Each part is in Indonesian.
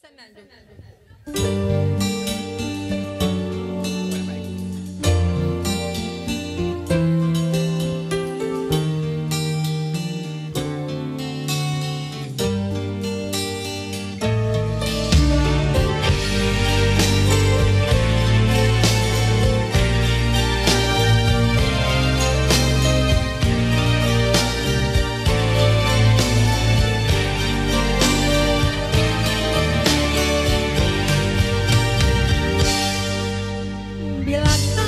se me be like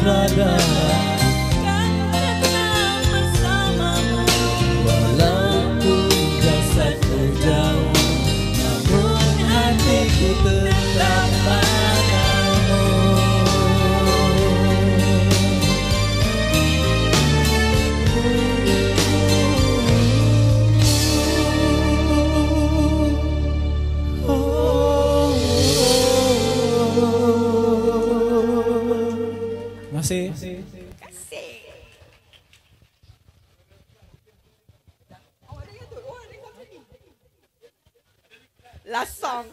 berada La somme.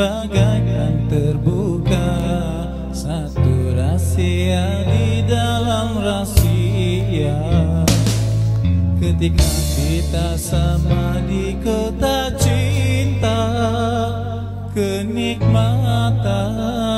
Bagaikan terbuka satu rahasia di dalam rahasia. Ketika kita sama di kota cinta kenikmatan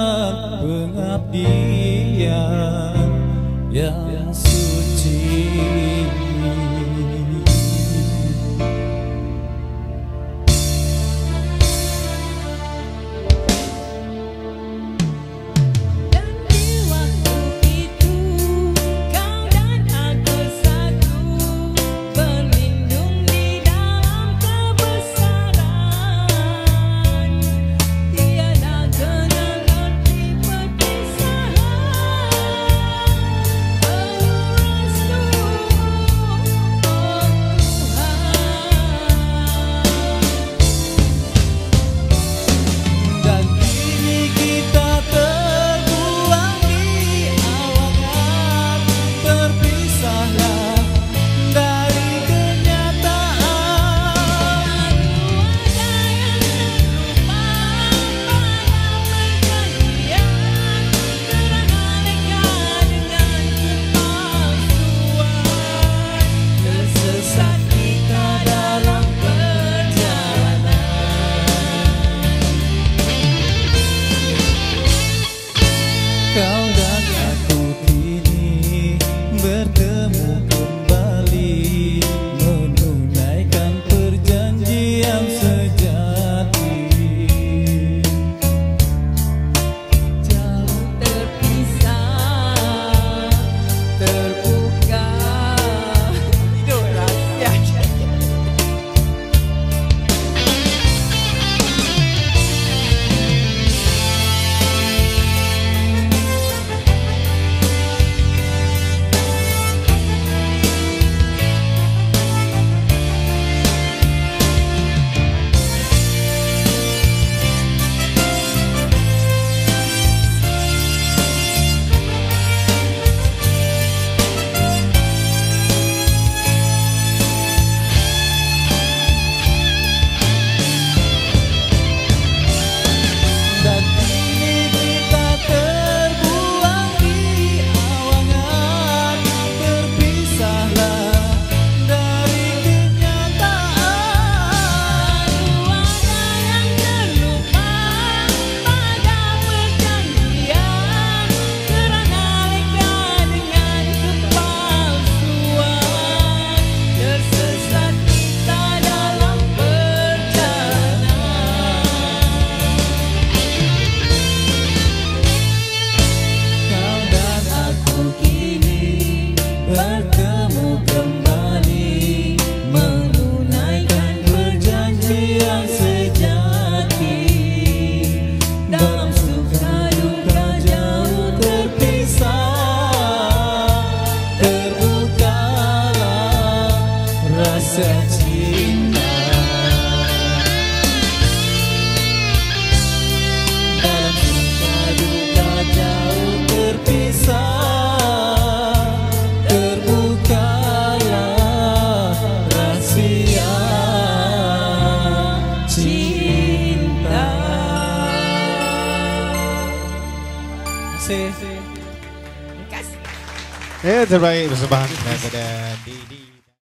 Eh terbaik persembahan daripada Didi.